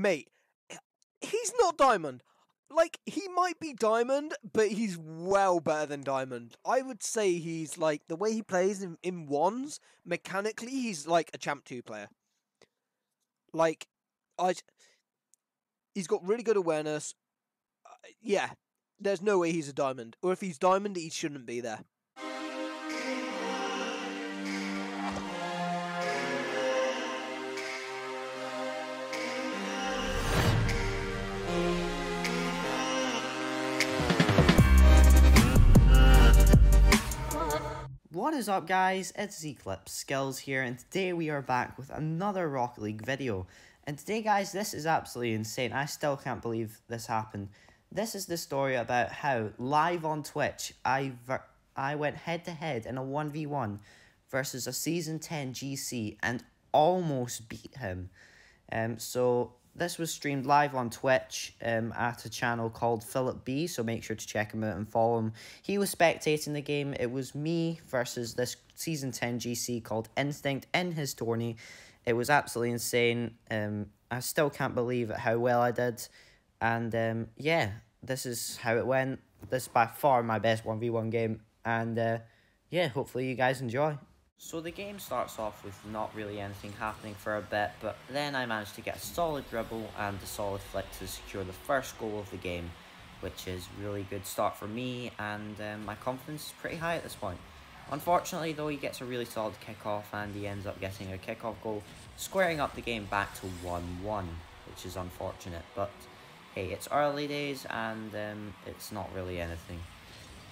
mate, he's not diamond. Like he might be diamond, but he's well better than diamond. I would say he's like the way he plays in, in ones mechanically. He's like a champ two player. Like, I, he's got really good awareness. Uh, yeah, there's no way he's a diamond. Or if he's diamond, he shouldn't be there. What is up guys, it's EclipseSkillz here and today we are back with another Rocket League video. And today guys, this is absolutely insane, I still can't believe this happened. This is the story about how, live on Twitch, I, I went head to head in a 1v1 versus a Season 10 GC and almost beat him. Um, so this was streamed live on Twitch um, at a channel called Philip B, so make sure to check him out and follow him. He was spectating the game. It was me versus this Season 10 GC called Instinct in his tourney. It was absolutely insane. Um, I still can't believe how well I did. And um, yeah, this is how it went. This is by far my best 1v1 game. And uh, yeah, hopefully you guys enjoy. So the game starts off with not really anything happening for a bit, but then I managed to get a solid dribble and a solid flick to secure the first goal of the game, which is really good start for me, and um, my confidence is pretty high at this point. Unfortunately though, he gets a really solid kickoff and he ends up getting a kickoff goal, squaring up the game back to 1-1, which is unfortunate, but hey, it's early days and um, it's not really anything.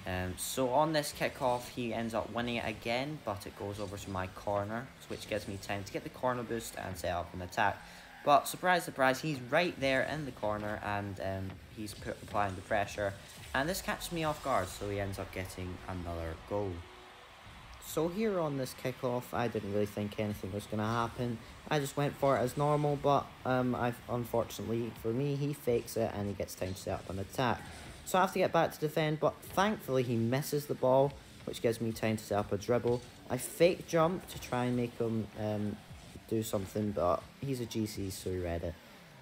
Um, so on this kickoff, he ends up winning it again, but it goes over to my corner, which gives me time to get the corner boost and set up an attack. But surprise, surprise, he's right there in the corner, and um, he's put, applying the pressure. And this catches me off guard, so he ends up getting another goal. So here on this kickoff, I didn't really think anything was going to happen. I just went for it as normal, but um, I unfortunately for me, he fakes it and he gets time to set up an attack. So I have to get back to defend, but thankfully he misses the ball, which gives me time to set up a dribble. I fake jump to try and make him um, do something, but he's a GC, so he read it.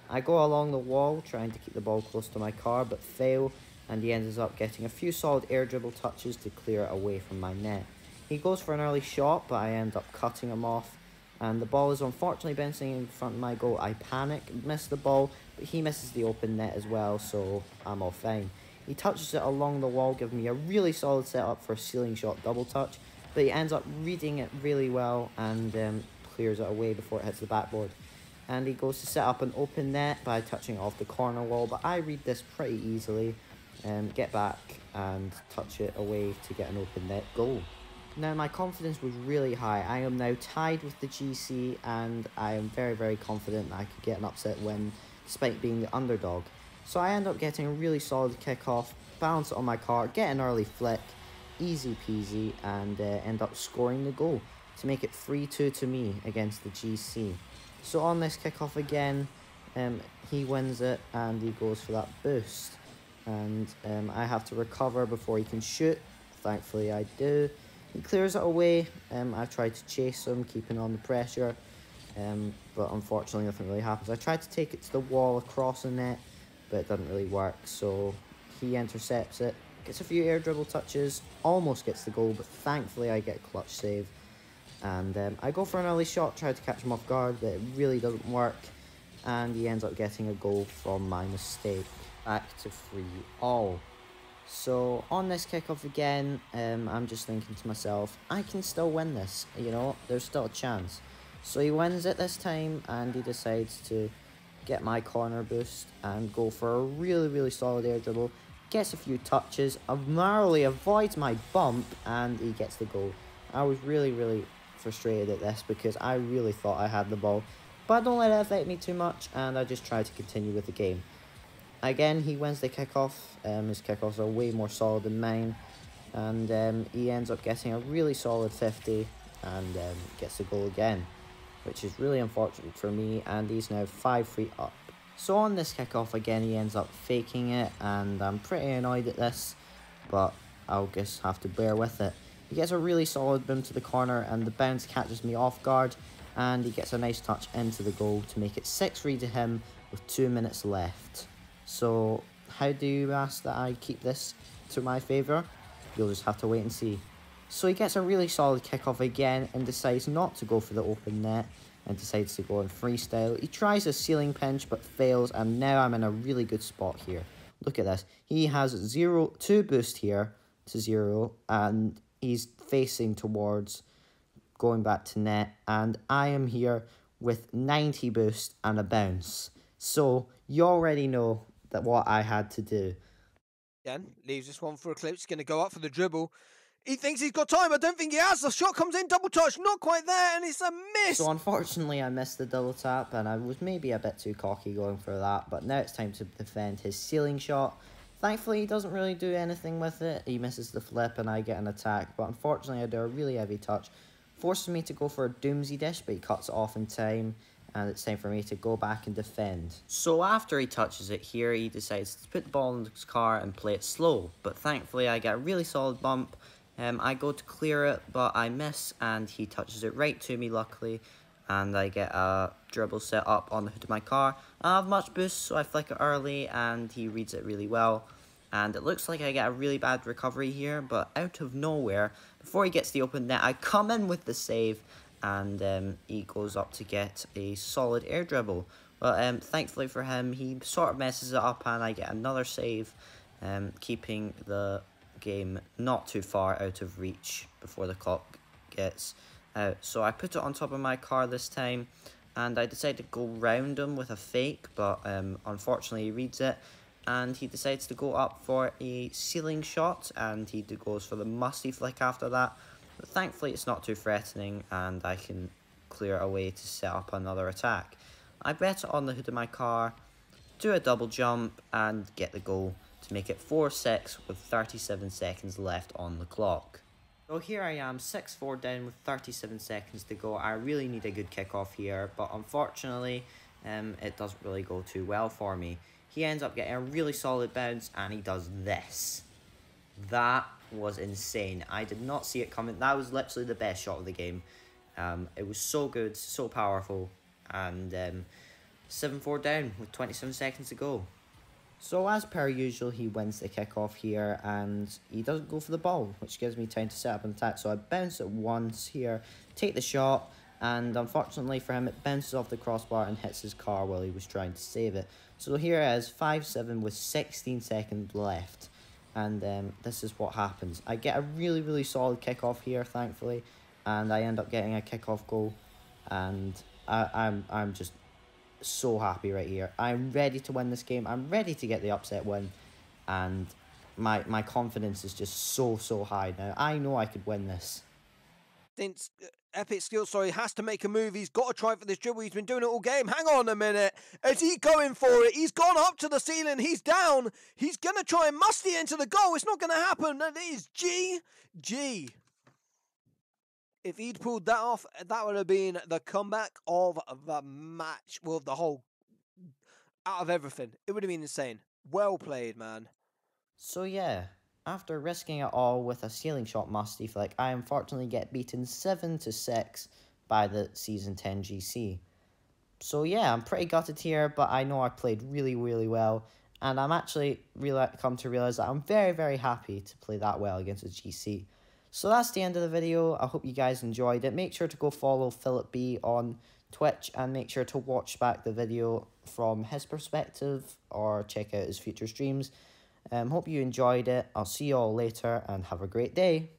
I go along the wall, trying to keep the ball close to my car, but fail, and he ends up getting a few solid air dribble touches to clear it away from my net. He goes for an early shot, but I end up cutting him off, and the ball is unfortunately bouncing in front of my goal. I panic, miss the ball, but he misses the open net as well, so I'm all fine. He touches it along the wall, giving me a really solid setup for a ceiling shot double touch, but he ends up reading it really well and um, clears it away before it hits the backboard. And he goes to set up an open net by touching off the corner wall, but I read this pretty easily. Um, get back and touch it away to get an open net goal. Now my confidence was really high. I am now tied with the GC and I am very very confident that I could get an upset win despite being the underdog. So I end up getting a really solid kickoff, bounce on my car, get an early flick, easy peasy, and uh, end up scoring the goal to make it 3-2 to me against the GC. So on this kickoff again, um, he wins it and he goes for that boost. And um, I have to recover before he can shoot. Thankfully I do. He clears it away. Um, I try to chase him, keeping on the pressure. Um, but unfortunately nothing really happens. I tried to take it to the wall across the net but it doesn't really work. So he intercepts it, gets a few air dribble touches, almost gets the goal, but thankfully I get a clutch save. And um, I go for an early shot, try to catch him off guard, but it really doesn't work. And he ends up getting a goal from my mistake. Back to free all. So on this kickoff again, um, I'm just thinking to myself, I can still win this. You know, there's still a chance. So he wins it this time, and he decides to get my corner boost and go for a really, really solid air dribble. Gets a few touches, narrowly avoids my bump, and he gets the goal. I was really, really frustrated at this because I really thought I had the ball. But I don't let it affect me too much, and I just try to continue with the game. Again, he wins the kickoff. Um, his kickoffs are way more solid than mine. And um, he ends up getting a really solid 50 and um, gets the goal again which is really unfortunate for me, and he's now 5 3 up. So on this kickoff again, he ends up faking it, and I'm pretty annoyed at this, but I'll just have to bear with it. He gets a really solid boom to the corner, and the bounce catches me off guard, and he gets a nice touch into the goal to make it 6 3 to him, with two minutes left. So how do you ask that I keep this to my favour? You'll just have to wait and see. So he gets a really solid kickoff again and decides not to go for the open net and decides to go in freestyle. He tries a ceiling pinch but fails and now I'm in a really good spot here. Look at this. He has zero two boost here to zero and he's facing towards going back to net and I am here with 90 boost and a bounce. So you already know that what I had to do. Again, leaves this one for a clip. He's going to go up for the dribble. He thinks he's got time. I don't think he has. The shot comes in, double touch, not quite there, and it's a miss. So unfortunately, I missed the double tap, and I was maybe a bit too cocky going for that. But now it's time to defend his ceiling shot. Thankfully, he doesn't really do anything with it. He misses the flip, and I get an attack. But unfortunately, I do a really heavy touch, forcing me to go for a doomsee dish, but he cuts it off in time and it's time for me to go back and defend. So after he touches it here, he decides to put the ball in his car and play it slow. But thankfully, I get a really solid bump. Um, I go to clear it, but I miss, and he touches it right to me, luckily. And I get a dribble set up on the hood of my car. I have much boost, so I flick it early, and he reads it really well. And it looks like I get a really bad recovery here, but out of nowhere, before he gets the open net, I come in with the save, and um, he goes up to get a solid air dribble. But um, thankfully for him, he sort of messes it up and I get another save, um, keeping the game not too far out of reach before the clock gets out. So I put it on top of my car this time and I decided to go round him with a fake, but um, unfortunately he reads it and he decides to go up for a ceiling shot and he goes for the musty flick after that but thankfully it's not too threatening and I can clear a way to set up another attack. I bet on the hood of my car, do a double jump and get the goal to make it 4-6 with 37 seconds left on the clock. So here I am, 6-4 down with 37 seconds to go. I really need a good kickoff here, but unfortunately um, it doesn't really go too well for me. He ends up getting a really solid bounce and he does this. That was insane. I did not see it coming. That was literally the best shot of the game. Um, it was so good, so powerful, and um, 7-4 down with 27 seconds to go. So as per usual, he wins the kickoff here, and he doesn't go for the ball, which gives me time to set up an attack. So I bounce it once here, take the shot, and unfortunately for him, it bounces off the crossbar and hits his car while he was trying to save it. So here it is, 5-7 with 16 seconds left and um, this is what happens. I get a really, really solid kickoff here, thankfully, and I end up getting a kickoff goal, and I, I'm, I'm just so happy right here. I'm ready to win this game. I'm ready to get the upset win, and my, my confidence is just so, so high now. I know I could win this. Since uh, Epic Skills, sorry, has to make a move. He's got to try for this dribble. He's been doing it all game. Hang on a minute. Is he going for it? He's gone up to the ceiling. He's down. He's going to try and musty into the goal. It's not going to happen. That is G. G. If he'd pulled that off, that would have been the comeback of the match. Well, the whole. Out of everything. It would have been insane. Well played, man. So, yeah, after risking it all with a ceiling shot musty flick, I unfortunately get beaten 7 to 6 by the Season 10 GC. So yeah, I'm pretty gutted here, but I know I played really, really well. And I'm actually really come to realize that I'm very, very happy to play that well against a GC. So that's the end of the video. I hope you guys enjoyed it. Make sure to go follow Philip B on Twitch and make sure to watch back the video from his perspective or check out his future streams. Um, hope you enjoyed it. I'll see you all later and have a great day.